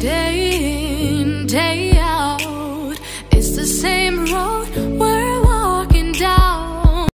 day